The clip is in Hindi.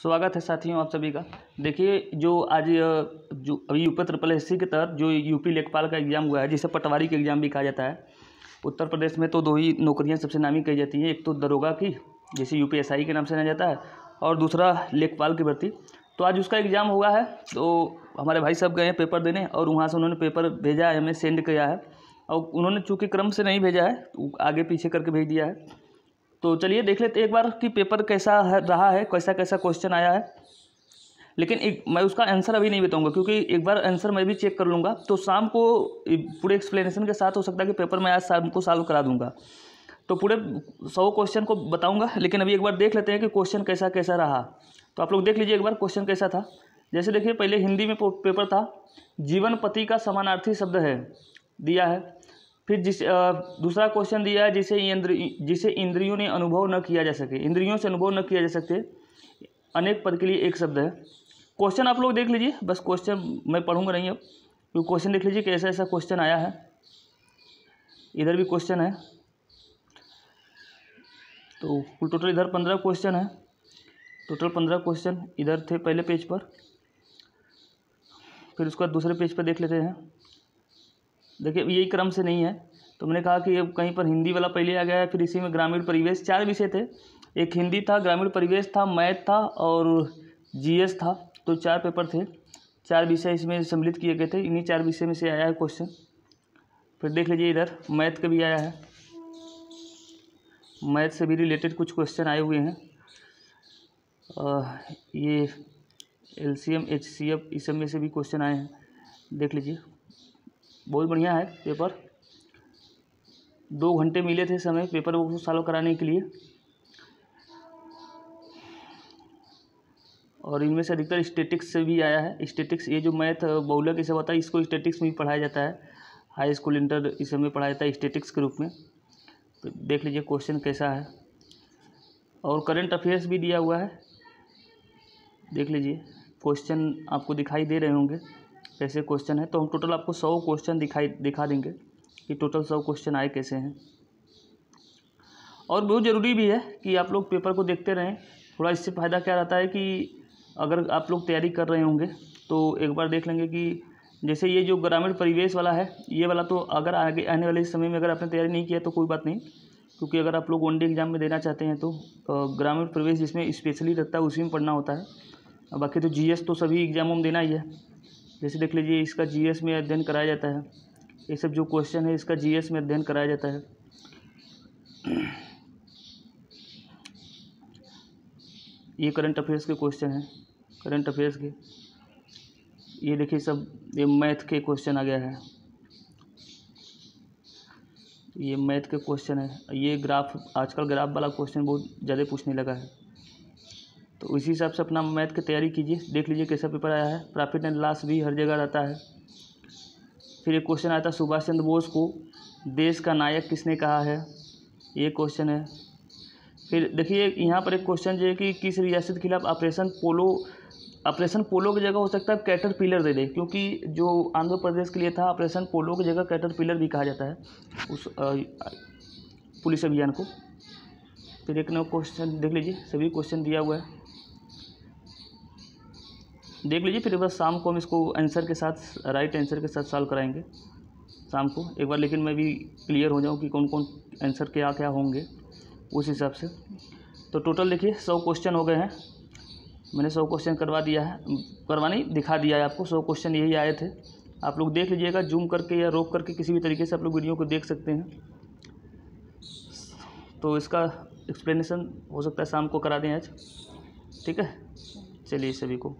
स्वागत है साथियों आप सभी का। देखिए, जो आज जो अभी यूपी ट्रिपल एस के तहत जो यूपी लेखपाल का एग्ज़ाम हुआ है, जिसे पटवारी का एग्ज़ाम भी कहा जाता है, उत्तर प्रदेश में तो दो ही नौकरियाँ सबसे नामी कही जाती हैं, एक तो दरोगा की, जिसे यूपीएसआई के नाम से जाना जाता है, और दूसरा लेखपाल की भर्ती। तो आज उसका एग्ज़ाम हुआ है तो हमारे भाई साहब गए हैं पेपर देने, और वहाँ से उन्होंने पेपर भेजा है, हमें सेंड किया है, और उन्होंने चूँकि क्रम से नहीं भेजा है तो आगे पीछे करके भेज दिया है। तो चलिए देख लेते एक बार कि पेपर कैसा है, रहा है, कैसा कैसा क्वेश्चन आया है। लेकिन एक, मैं उसका आंसर अभी नहीं बताऊँगा, क्योंकि एक बार आंसर मैं भी चेक कर लूँगा। तो शाम को पूरे एक्सप्लेनेशन के साथ हो सकता है कि पेपर मैं आज शाम को सॉल्व करा दूँगा। तो पूरे सौ क्वेश्चन को बताऊँगा, लेकिन अभी एक बार देख लेते हैं कि क्वेश्चन कैसा कैसा रहा। तो आप लोग देख लीजिए एक बार क्वेश्चन कैसा था। जैसे देखिए, पहले हिंदी में पेपर था जीवन पति का समानार्थी शब्द है, दिया है। फिर जिस दूसरा क्वेश्चन दिया है, जिसे इंद्र, जिसे इंद्रियों ने अनुभव न किया जा सके। इंद्रियों से अनुभव न किया जा सकते। अनेक पद के लिए एक शब्द है। क्वेश्चन आप लोग देख लीजिए। बस क्वेश्चन मैं पढ़ूँगा नहीं अब। तो क्वेश्चन देख लीजिए कि ऐसा ऐसा क्वेश्चन आया है। इधर भी क्वेश्चन है। तो कुल टोटल इधर पंद्रह क्वेश्चन है। टोटल पंद्रह क्वेश्चन इधर थे पहले पेज पर। फिर उसके बाद दूसरे पेज पर देख लेते हैं। देखिए यही क्रम से नहीं है। तो मैंने कहा कि कहीं पर हिंदी वाला पहले आ गया है, फिर इसी में ग्रामीण परिवेश, चार विषय थे। एक हिंदी था, ग्रामीण परिवेश था, मैथ था और जीएस था तो चार पेपर थे। चार विषय इसमें सम्मिलित किए गए थे। इन्हीं चार विषय में से आया है क्वेश्चन फिर देख लीजिए इधर, मैथ का भी आया है। मैथ से भी रिलेटेड कुछ क्वेश्चन आए हुए हैं। ये L C M H C F इस सब में से भी क्वेश्चन आए हैं। देख लीजिए। बहुत बढ़िया है पेपर। दो घंटे मिले थे समय पेपर को सॉल्व कराने के लिए। और इनमें से अधिकतर स्टेटिक्स से भी आया है। स्टेटिक्स ये जो मैथ बहुलक, ये सब होता है, इसको स्टेटिक्स में भी पढ़ाया जाता है। हाई स्कूल इंटर इस में पढ़ाया जाता है स्टेटिक्स के रूप में। तो देख लीजिए क्वेश्चन कैसा है। और करंट अफेयर्स भी दिया हुआ है। देख लीजिए क्वेश्चन आपको दिखाई दे रहे होंगे। कैसे क्वेश्चन है। तो हम टोटल आपको सौ क्वेश्चन दिखाई, दिखा देंगे कि टोटल सौ क्वेश्चन आए कैसे हैं। और बहुत ज़रूरी भी है कि आप लोग पेपर को देखते रहें। थोड़ा इससे फ़ायदा क्या रहता है कि अगर आप लोग तैयारी कर रहे होंगे तो एक बार देख लेंगे कि जैसे ये जो ग्रामीण परिवेश वाला है, ये वाला तो अगर आगे, आने वाले समय में अगर आपने तैयारी नहीं किया तो कोई बात नहीं। क्योंकि अगर आप लोग वन एग्ज़ाम में देना चाहते हैं तो ग्रामीण परिवेश जिसमें स्पेशली रहता है, उसी में पढ़ना होता है। बाकी तो जीएस तो सभी एग्ज़ामों में देना ही है। जैसे देख लीजिए, इसका जीएस में अध्ययन कराया जाता है। ये सब जो क्वेश्चन है, इसका जीएस में अध्ययन कराया जाता है। ये करंट अफेयर्स के क्वेश्चन हैं। करंट अफेयर्स के। ये देखिए सब, ये मैथ के क्वेश्चन आ गया है। ये मैथ के क्वेश्चन है। ये ग्राफ आजकल ग्राफ वाला क्वेश्चन बहुत ज़्यादा पूछने लगा है। तो उसी हिसाब से अपना मैथ की तैयारी कीजिए। देख लीजिए कैसा पेपर आया है। प्रॉफिट एंड लॉस भी हर जगह रहता है। फिर एक क्वेश्चन आया था सुभाष चंद्र बोस को, देश का नायक किसने कहा है? ये क्वेश्चन है। फिर देखिए, यहाँ पर एक क्वेश्चन जो है कि किस रियासत के खिलाफ ऑपरेशन पोलो ऑपरेशन पोलो की जगह हो सकता है कैटर पिलर दे दे, क्योंकि जो आंध्र प्रदेश के लिए था, ऑपरेशन पोलो की जगह कैटर पिलर भी कहा जाता है उस पुलिस अभियान को। फिर एक नौ क्वेश्चन देख लीजिए, सभी क्वेश्चन दिया हुआ है। देख लीजिए, फिर बस शाम को हम इसको आंसर के साथ राइट आंसर के साथ सॉल्व कराएँगे। शाम को, एक बार, लेकिन मैं भी क्लियर हो जाऊँ कि कौन कौन आंसर क्या क्या होंगे, उस हिसाब से। तो टोटल देखिए, सौ क्वेश्चन हो गए हैं। मैंने सौ क्वेश्चन करवा दिया है। करवा नहीं, दिखा दिया है आपको। सौ क्वेश्चन यही आए थे। आप लोग देख लीजिएगा जूम करके या रोक करके किसी भी तरीके से आप लोग वीडियो को देख सकते हैं। तो इसका एक्सप्लेनेशन हो सकता है शाम को करा दें आज। ठीक है? चलिए सभी को।